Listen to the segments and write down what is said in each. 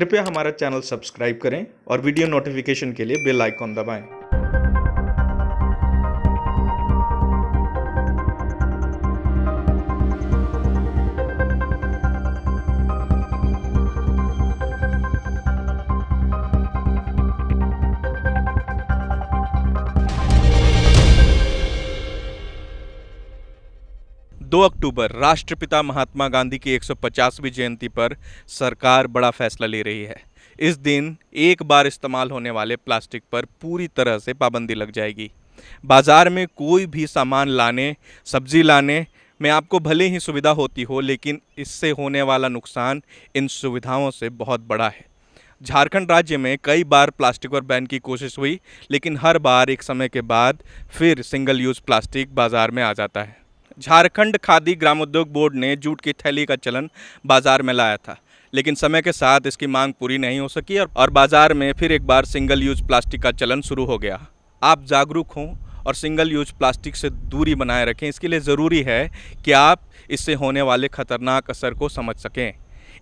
कृपया हमारा channel subscribe करें और वीडियो नोटिफिकेशन के लिए बेल आइकॉन दबाएँ। दो अक्टूबर, राष्ट्रपिता महात्मा गांधी की 150वीं जयंती पर सरकार बड़ा फैसला ले रही है। इस दिन एक बार इस्तेमाल होने वाले प्लास्टिक पर पूरी तरह से पाबंदी लग जाएगी। बाज़ार में कोई भी सामान लाने, सब्ज़ी लाने में आपको भले ही सुविधा होती हो, लेकिन इससे होने वाला नुकसान इन सुविधाओं से बहुत बड़ा है। झारखंड राज्य में कई बार प्लास्टिक पर बैन की कोशिश हुई, लेकिन हर बार एक समय के बाद फिर सिंगल यूज़ प्लास्टिक बाज़ार में आ जाता है। झारखंड खादी ग्रामोद्योग बोर्ड ने जूट की थैली का चलन बाज़ार में लाया था लेकिन समय के साथ इसकी मांग पूरी नहीं हो सकी और, बाज़ार में फिर एक बार सिंगल यूज़ प्लास्टिक का चलन शुरू हो गया। आप जागरूक हों और सिंगल यूज़ प्लास्टिक से दूरी बनाए रखें। इसके लिए ज़रूरी है कि आप इससे होने वाले खतरनाक असर को समझ सकें।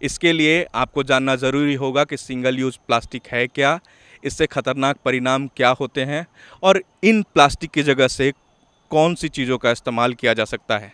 इसके लिए आपको जानना ज़रूरी होगा कि सिंगल यूज़ प्लास्टिक है क्या इससे खतरनाक परिणाम क्या होते हैं और इन प्लास्टिक की जगह से कौन सी चीज़ों का इस्तेमाल किया जा सकता है?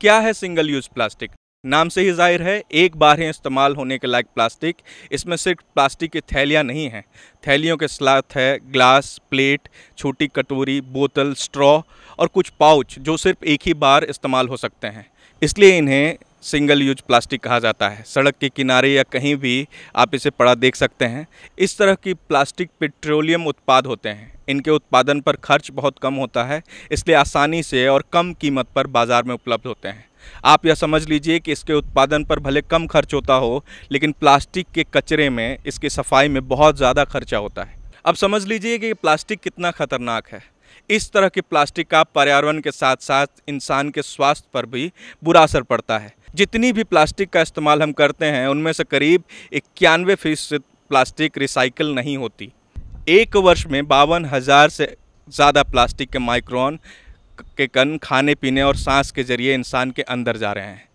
क्या है सिंगल यूज़ प्लास्टिक नाम से ही ज़ाहिर है, एक बार ही इस्तेमाल होने के लायक प्लास्टिक इसमें सिर्फ़ प्लास्टिक की थैलियाँ नहीं हैं। थैलियों के साथ है ग्लास प्लेट छोटी कटोरी, बोतल स्ट्रॉ और कुछ पाउच जो सिर्फ़ एक ही बार इस्तेमाल हो सकते हैं। इसलिए इन्हें सिंगल यूज़ प्लास्टिक कहा जाता है। सड़क के किनारे या कहीं भी आप इसे पड़ा देख सकते हैं। इस तरह की प्लास्टिक पेट्रोलियम उत्पाद होते हैं। इनके उत्पादन पर खर्च बहुत कम होता है, इसलिए आसानी से और कम कीमत पर बाज़ार में उपलब्ध होते हैं। आप यह समझ लीजिए कि इसके उत्पादन पर भले कम खर्च होता हो, लेकिन प्लास्टिक के कचरे में इसकी सफ़ाई में बहुत ज़्यादा खर्चा होता है। अब समझ लीजिए कि प्लास्टिक कितना खतरनाक है। इस तरह की प्लास्टिक का पर्यावरण के साथ साथ इंसान के स्वास्थ्य पर भी बुरा असर पड़ता है। जितनी भी प्लास्टिक का इस्तेमाल हम करते हैं, उनमें से करीब इक्यानवे फ़ीसद प्लास्टिक रिसाइकल नहीं होती। एक वर्ष में बावन हज़ार से ज़्यादा प्लास्टिक के माइक्रोन के कण खाने, पीने और सांस के ज़रिए इंसान के अंदर जा रहे हैं।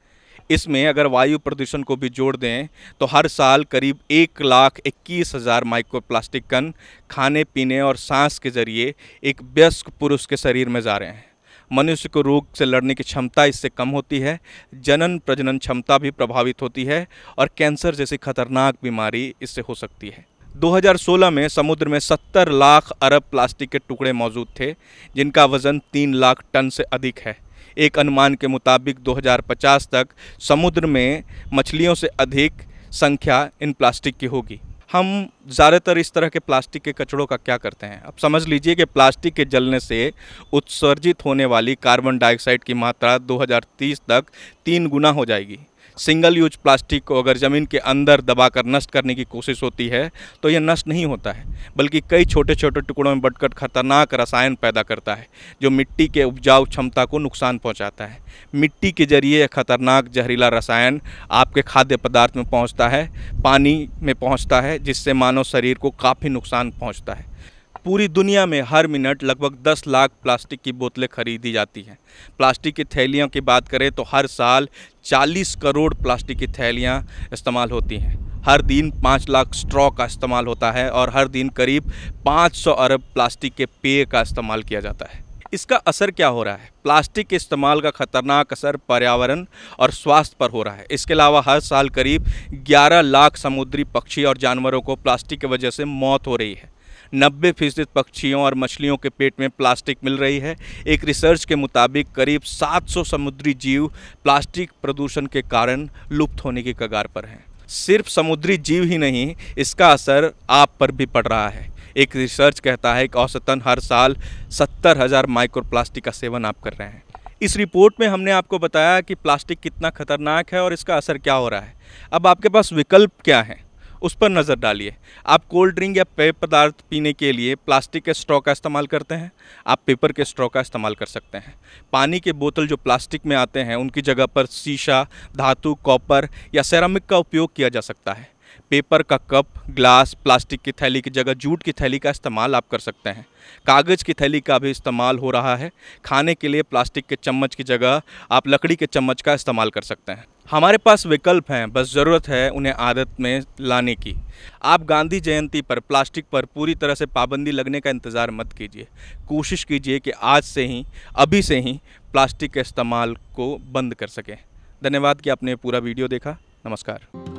इसमें अगर वायु प्रदूषण को भी जोड़ दें तो हर साल करीब एक लाख इक्कीस हज़ार माइक्रो प्लास्टिक कण खाने, पीने और सांस के ज़रिए एक व्यस्क पुरुष के शरीर में जा रहे हैं। मनुष्य को रोग से लड़ने की क्षमता इससे कम होती है, जनन प्रजनन क्षमता भी प्रभावित होती है और कैंसर जैसी खतरनाक बीमारी इससे हो सकती है। 2016 में समुद्र में 70 लाख अरब प्लास्टिक के टुकड़े मौजूद थे, जिनका वज़न 3 लाख टन से अधिक है। एक अनुमान के मुताबिक 2050 तक समुद्र में मछलियों से अधिक संख्या इन प्लास्टिक की होगी। हम ज़्यादातर इस तरह के प्लास्टिक के कचड़ों का क्या करते हैं? अब समझ लीजिए कि प्लास्टिक के जलने से उत्सर्जित होने वाली कार्बन डाइऑक्साइड की मात्रा 2030 तक तीन गुना हो जाएगी। सिंगल यूज़ प्लास्टिक को अगर ज़मीन के अंदर दबाकर नष्ट करने की कोशिश होती है तो यह नष्ट नहीं होता है, बल्कि कई छोटे छोटे टुकड़ों में बटकर खतरनाक रसायन पैदा करता है, जो मिट्टी के उपजाऊ क्षमता को नुकसान पहुंचाता है। मिट्टी के ज़रिए यह खतरनाक जहरीला रसायन आपके खाद्य पदार्थ में पहुँचता है, पानी में पहुँचता है, जिससे मानव शरीर को काफ़ी नुकसान पहुँचता है। पूरी दुनिया में हर मिनट लगभग 10 लाख प्लास्टिक की बोतलें खरीदी जाती हैं। प्लास्टिक की थैलियों की बात करें तो हर साल 40 करोड़ प्लास्टिक की थैलियाँ इस्तेमाल होती हैं। हर दिन 5 लाख स्ट्रॉ का इस्तेमाल होता है और हर दिन करीब 500 अरब प्लास्टिक के पेय का इस्तेमाल किया जाता है। इसका असर क्या हो रहा है? प्लास्टिक के इस्तेमाल का खतरनाक असर पर्यावरण और स्वास्थ्य पर हो रहा है। इसके अलावा हर साल करीब 11 लाख समुद्री पक्षी और जानवरों को प्लास्टिक की वजह से मौत हो रही है। नब्बे फ़ीसद पक्षियों और मछलियों के पेट में प्लास्टिक मिल रही है। एक रिसर्च के मुताबिक करीब 700 समुद्री जीव प्लास्टिक प्रदूषण के कारण लुप्त होने की कगार पर हैं। सिर्फ़ समुद्री जीव ही नहीं, इसका असर आप पर भी पड़ रहा है। एक रिसर्च कहता है कि औसतन हर साल सत्तर हज़ार माइक्रो प्लास्टिक का सेवन आप कर रहे हैं। इस रिपोर्ट में हमने आपको बताया कि प्लास्टिक कितना खतरनाक है और इसका असर क्या हो रहा है। अब आपके पास विकल्प क्या है? उस पर नज़र डालिए। आप कोल्ड ड्रिंक या पेय पदार्थ पीने के लिए प्लास्टिक के स्ट्रॉ का इस्तेमाल करते हैं। आप पेपर के स्ट्रॉ का इस्तेमाल कर सकते हैं। पानी के बोतल जो प्लास्टिक में आते हैं, उनकी जगह पर शीशा, धातु कॉपर या सेरामिक का उपयोग किया जा सकता है। पेपर का कप, ग्लास, प्लास्टिक की थैली की जगह जूट की थैली का इस्तेमाल आप कर सकते हैं। कागज़ की थैली का भी इस्तेमाल हो रहा है। खाने के लिए प्लास्टिक के चम्मच की जगह आप लकड़ी के चम्मच का इस्तेमाल कर सकते हैं। हमारे पास विकल्प हैं, बस ज़रूरत है उन्हें आदत में लाने की। आप गांधी जयंती पर प्लास्टिक पर पूरी तरह से पाबंदी लगने का इंतज़ार मत कीजिए। कोशिश कीजिए कि आज से ही, अभी से ही प्लास्टिक के इस्तेमाल को बंद कर सकें। धन्यवाद कि आपने पूरा वीडियो देखा। नमस्कार।